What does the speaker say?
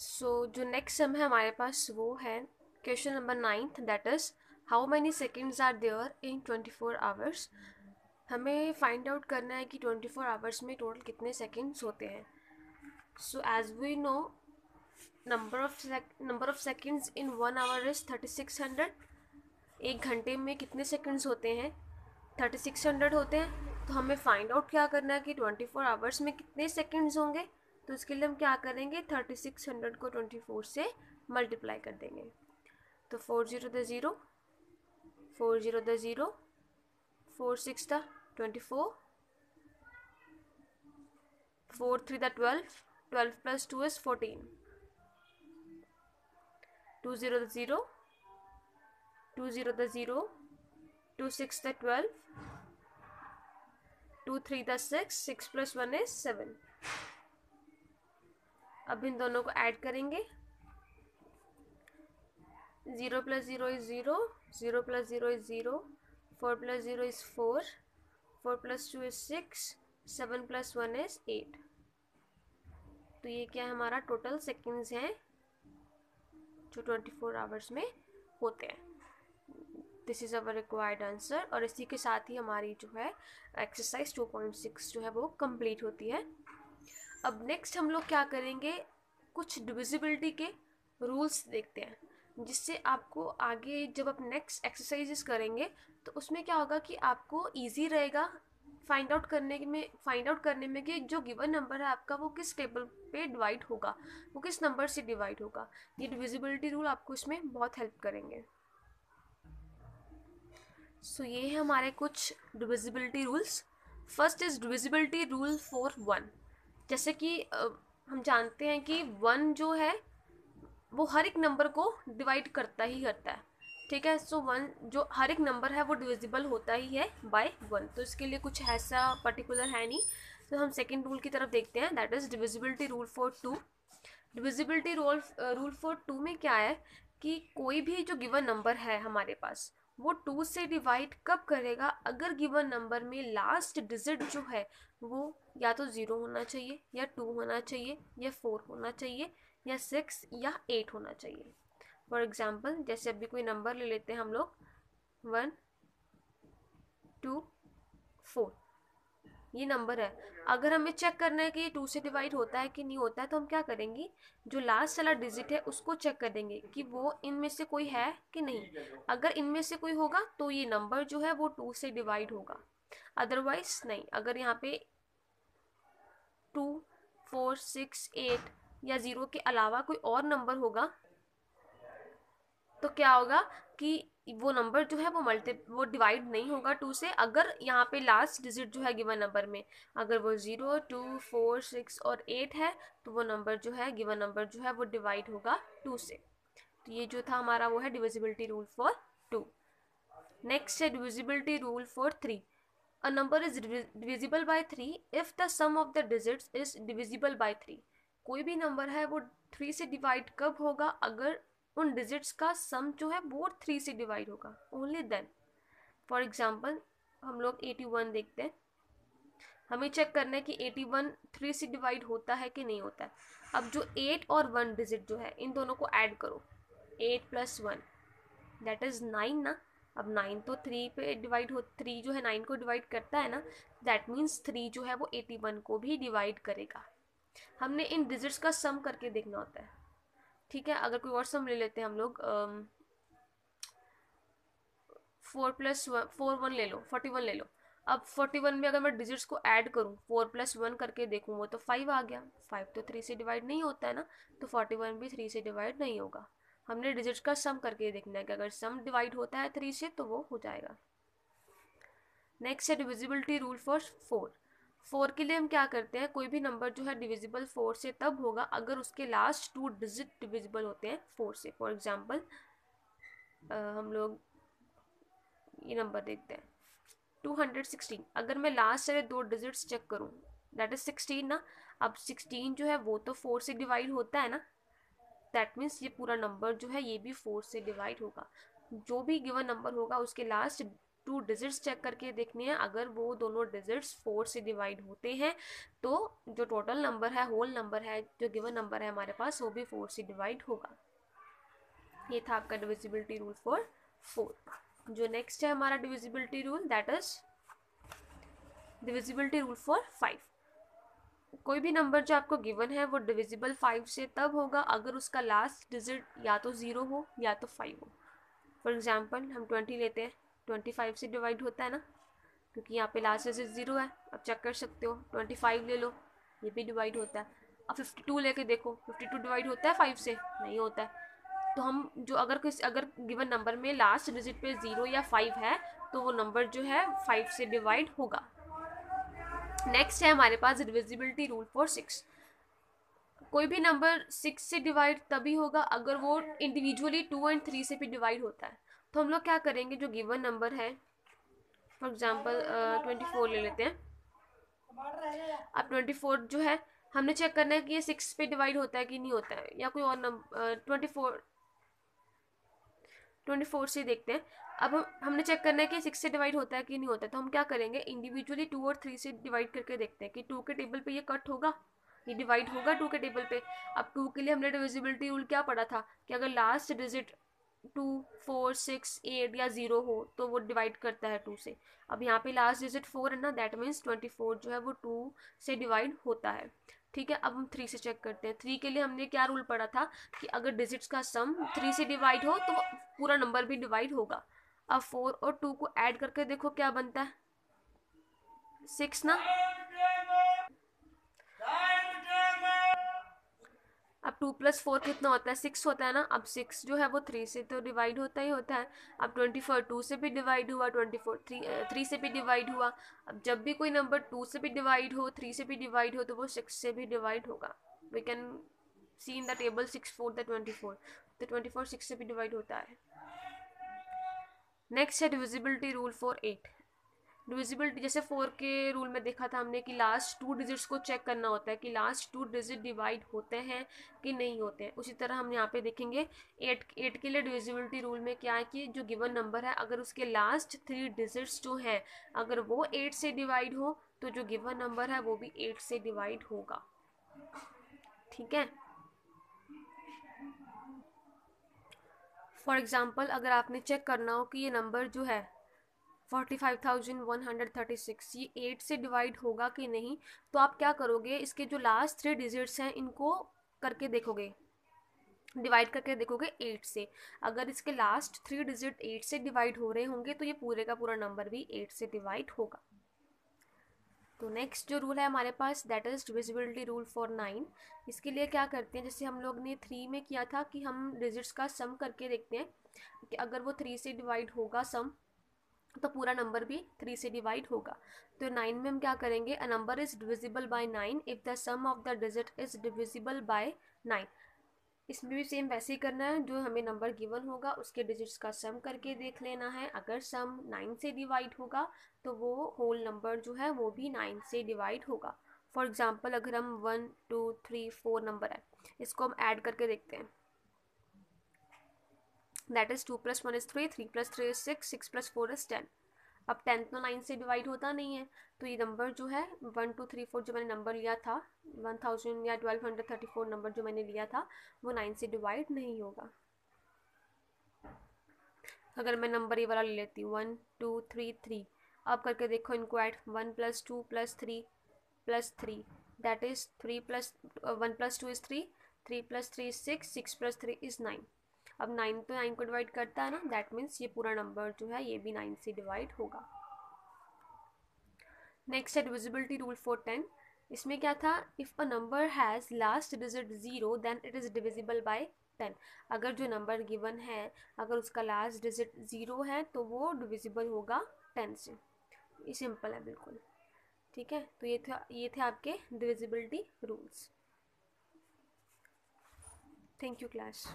सो so, जो next sum है हमारे पास वो है question number ninth that is how many seconds are there in twenty four hours हमें फाइंड आउट करना है कि ट्वेंटी फोर आवर्स में टोटल कितने सेकेंड्स होते हैं। So as we know number of number of seconds in one hour is thirty six hundred एक घंटे में कितने सेकेंड्स होते हैं? थर्टी सिक्स हंड्रेड होते हैं। तो हमें फाइंड आउट क्या करना है कि ट्वेंटी फोर आवर्स में कितने सेकेंड्स होंगे? तो इसके लिए हम क्या करेंगे? थर्टी सिक्स हंड्रेड को ट्वेंटी फोर से मल्टीप्लाई कर देंगे। तो four zero the zero, four zero the zero, four six the twenty four four three the twelve twelve plus two is fourteen. Two zero the zero, two zero the zero, two six the twelve, two three the six six plus one is seven. अब इन दोनों को add करेंगे। Zero plus zero is zero zero plus zero is zero, four plus zero is four four plus two is six, seven plus one is eight. तो ये क्या है हमारा टोटल सेकेंड्स हैं जो ट्वेंटी फोर आवर्स में होते हैं। This is our required answer और इसी के साथ ही हमारी जो है एक्सरसाइज टू पॉइंट सिक्स जो है वो कंप्लीट होती है। अब नेक्स्ट हम लोग क्या करेंगे? कुछ डिविजिबिलिटी के रूल्स देखते हैं जिससे आपको आगे जब आप नेक्स्ट एक्सरसाइजेस करेंगे तो उसमें क्या होगा कि आपको इजी रहेगा फाइंड आउट करने में फाइंड आउट करने में कि जो गिवन नंबर है आपका वो किस टेबल पे डिवाइड होगा वो किस नंबर से डिवाइड होगा। ये डिविजिबिलिटी रूल आपको इसमें बहुत हेल्प करेंगे। सो so, ये है हमारे कुछ divisibility rules first is divisibility rule for one जैसे कि हम जानते हैं कि वन जो है, वो हर एक नंबर को डिवाइड करता ही करता है। ठीक है? सो वन जो हर एक नंबर है, वो डिविजिबल होता ही है बाय वन तो इसके लिए कुछ ऐसा पर्टिकुलर है नहीं। तो हम सेकेंड रूल की तरफ़ देखते हैं। That is divisibility rule for two divisibility rule rule for two में क्या है कि कोई भी जो गिवन नंबर है हमारे पास वो टू से डिवाइड कब करेगा? अगर गिवन नंबर में लास्ट डिजिट जो है, वो या तो ज़ीरो होना चाहिए, या टू होना चाहिए, या फोर होना चाहिए, या सिक्स या एट होना चाहिए। फॉर एग्ज़ाम्पल जैसे अभी कोई नंबर ले लेते हैं हम लोग। वन टू फोर ये नंबर है। अगर हमें चेक करना है कि ये टू से डिवाइड होता है कि नहीं होता है तो हम क्या करेंगे? जो लास्ट वाला डिजिट है, उसको चेक कर देंगे कि वो इनमें से कोई है कि नहीं। अगर इनमें से कोई होगा तो ये नंबर जो है, वो टू से डिवाइड होगा। अदरवाइज़ नहीं। अगर यहाँ पे टू फोर सिक्स एट या ज़ीरो के अलावा कोई और नंबर होगा तो क्या होगा कि वो नंबर जो है वो मल्टी वो डिवाइड नहीं होगा टू से, अगर यहाँ पे लास्ट डिजिट जो है गिवन नंबर में, अगर वो ज़ीरो टू फोर सिक्स और एट है तो वो नंबर जो है गिवन नंबर जो है वो डिवाइड होगा टू से। तो ये जो था हमारा वो है divisibility rule for two next है divisibility rule for three a number is divisible by three if the sum of the digits is divisible by three कोई भी नंबर है वो थ्री से डिवाइड कब होगा? अगर उन डिजिट्स का सम जो है वो थ्री से डिवाइड होगा ओनली देन फॉर एग्ज़ाम्पल हम लोग एटी वन देखते हैं। हमें चेक करना है कि एटी वन थ्री से डिवाइड होता है कि नहीं होता है। अब जो एट और वन डिजिट जो है, इन दोनों को ऐड करो। Eight plus one that is nine ना। अब नाइन तो थ्री पे डिवाइड हो थ्री जो है नाइन को डिवाइड करता है ना दैट मीन्स थ्री जो है वो एटी वन को भी डिवाइड करेगा। हमने इन डिजिट्स का सम करके देखना होता है। ठीक है, अगर कोई और सम ले लेते हैं हम लोग four plus one four one ले लो फोर्टी वन ले लो। अब फोर्टी वन में अगर मैं डिजिट्स को ऐड करूँ फोर प्लस वन करके देखूँ वो तो फाइव आ गया। फाइव तो थ्री से डिवाइड नहीं होता है ना तो फोर्टी वन भी थ्री से डिवाइड नहीं होगा। हमने डिजिट्स का सम करके देखना है कि अगर सम डिवाइड होता है थ्री से तो वो हो जाएगा। नेक्स्ट है divisibility rule for four four के लिए हम क्या करते हैं, कोई भी नंबर जो है डिविजिबल फोर से तब होगा अगर उसके लास्ट टू डिजिट डिविजिबल होते हैं फोर से। फॉर एग्ज़ाम्पल हम लोग ये नंबर देखते हैं टू हंड्रेड सिक्सटीन अगर मैं लास्ट से दो डिजिट्स चेक करूँ दैट इज़ सिक्सटीन ना, अब सिक्सटीन जो है वो तो फोर से डिवाइड होता है ना दैट मीन्स ये पूरा नंबर जो है ये भी फोर से डिवाइड होगा। जो भी गिवन नंबर होगा, उसके लास्ट टू डिजिट्स चेक करके देखनी है। अगर वो दोनों डिजिट्स फोर से डिवाइड होते हैं तो जो टोटल नंबर है होल नंबर है, जो गिवन नंबर है हमारे पास, वो भी फोर से डिवाइड होगा। ये था आपका डिविजिबिलिटी रूल फॉर फोर जो नेक्स्ट है हमारा divisibility rule that is divisibility rule for five कोई भी नंबर जो आपको गिवन है, वो डिविजिबल फाइव से तब होगा अगर उसका लास्ट डिजिट या तो ज़ीरो हो या तो फाइव हो। फॉर एग्ज़ाम्पल हम ट्वेंटी लेते हैं। ट्वेंटी फाइव से डिवाइड होता है ना, क्योंकि यहाँ पे लास्ट डिजिट ज़ीरो है आप चेक कर सकते हो, ट्वेंटी फाइव ले लो, ये भी डिवाइड होता है। अब फिफ्टी टू लेके देखो फिफ्टी टू डिवाइड होता है फाइव से, नहीं होता है। तो हम जो अगर किस, अगर गिवन नंबर में लास्ट डिजिट पे ज़ीरो या फाइव है तो वो नंबर जो है फाइव से डिवाइड होगा। नेक्स्ट है हमारे पास डिविजिबिलिटी रूल फॉर सिक्स कोई भी नंबर सिक्स से डिवाइड तभी होगा अगर वो इंडिविजुअली टू एंड थ्री से भी डिवाइड होता है। तो हम लोग क्या करेंगे, जो गिवन नंबर है फॉर एग्जांपल ट्वेंटी फोर ले लेते हैं। अब ट्वेंटी फोर जो है, हमने चेक करना है कि ये सिक्स पे डिवाइड होता है कि नहीं होता है, या कोई और number twenty four twenty four से देखते हैं। अब हम, हमने चेक करना है कि सिक्स से डिवाइड होता है कि नहीं होता है तो हम क्या करेंगे इंडिविजुअली टू और थ्री से डिवाइड करके देखते हैं कि टू के टेबल पे ये कट होगा, ये डिवाइड होगा टू के टेबल पे। अब टू के लिए हमने डिविजिबिलिटी रूल क्या पढ़ा था, कि अगर last digit two, four, six, eight या ज़ीरो हो तो वो डिवाइड करता है टू से। अब यहाँ पे लास्ट डिजिट फोर है ना दैट मीन्स ट्वेंटी फोर जो है वो टू से डिवाइड होता है। ठीक है, अब हम थ्री से चेक करते हैं। थ्री के लिए हमने क्या रूल पढ़ा था कि अगर डिजिट्स का सम थ्री से डिवाइड हो तो पूरा नंबर भी डिवाइड होगा। अब फोर और टू को ऐड करके देखो क्या बनता है। सिक्स ना? अब टू प्लस फोर कितना होता है? सिक्स होता है ना? अब सिक्स जो है वो थ्री से तो डिवाइड होता ही होता है। अब ट्वेंटी फोर टू से भी डिवाइड हुआ ट्वेंटी फोर थ्री थ्री से भी डिवाइड हुआ। अब जब भी कोई नंबर टू से भी डिवाइड हो थ्री से भी डिवाइड हो तो वो सिक्स से भी डिवाइड होगा। We can see in the table six four the twenty four तो ट्वेंटी फोर सिक्स से भी डिवाइड होता है। नेक्स्ट है divisibility rule for eight divisibility जैसे फोर के रूल में देखा था हमने कि लास्ट टू डिजिट्स को चेक करना होता है कि लास्ट टू डिजिट डिवाइड होते हैं कि नहीं होते हैं। उसी तरह हम यहाँ पे देखेंगे एट एट के लिए डिविजिबिलिटी रूल में क्या है कि जो गिवन नंबर है, अगर उसके लास्ट थ्री डिजिट्स जो हैं, अगर वो एट से डिवाइड हो तो जो गिवन नंबर है, वो भी एट से डिवाइड होगा। ठीक है? फॉर एग्ज़ाम्पल अगर आपने चेक करना हो कि ये नंबर जो है forty five thousand one hundred thirty six ये एट से डिवाइड होगा कि नहीं? तो आप क्या करोगे? इसके जो लास्ट थ्री डिजिट्स हैं, इनको करके देखोगे। डिवाइड करके देखोगे एट से। अगर इसके लास्ट थ्री डिजिट एट से डिवाइड हो रहे होंगे तो ये पूरे का पूरा नंबर भी एट से डिवाइड होगा। तो नेक्स्ट जो रूल है हमारे पास that is divisibility rule for nine इसके लिए क्या करते हैं? जैसे हम लोग ने थ्री में किया था कि हम डिजिट्स का सम करके देखते हैं कि अगर वो थ्री से डिवाइड होगा सम तो पूरा नंबर भी थ्री से डिवाइड होगा। तो नाइन में हम क्या करेंगे? A number is divisible by nine if the sum of the digit is divisible by nine इसमें भी सेम वैसे ही करना है, जो हमें नंबर गिवन होगा, उसके डिजिट्स का सम करके देख लेना है। अगर सम नाइन से डिवाइड होगा तो वो होल नंबर जो है, वो भी नाइन से डिवाइड होगा। फॉर एग्ज़ाम्पल अगर हम one two three four number है, इसको हम ऐड करके देखते हैं। That is two plus one is three three plus three is six six plus four is ten अब टेंथ तो नाइन से डिवाइड होता नहीं है तो ये नंबर जो है वन टू थ्री फोर जो मैंने नंबर लिया था वन थाउज़ेंड या twelve hundred thirty four number जो मैंने लिया था, वो नाइन से डिवाइड नहीं होगा। अगर मैं नंबर ये वाला ले लेती हूँ वन टू थ्री थ्री अब करके देखो इनको add one plus two plus three plus three that is three plus one plus two is three three plus three is six six plus three is nine अब nine तो nine को divide करता है ना दैट मीन्स ये पूरा number जो है, ये भी नाइन से डिवाइड होगा। नेक्स्ट है डिविजिबिलिटी रूल फॉर टेन इसमें क्या था? If a number has last digit zero then it is divisible by ten अगर जो नंबर गिवन है, अगर उसका लास्ट डिजिट ज़ीरो है तो वो डिविजिबल होगा टेन से। ये सिंपल है बिल्कुल। ठीक है? तो ये था, ये थे आपके divisibility rules thank you class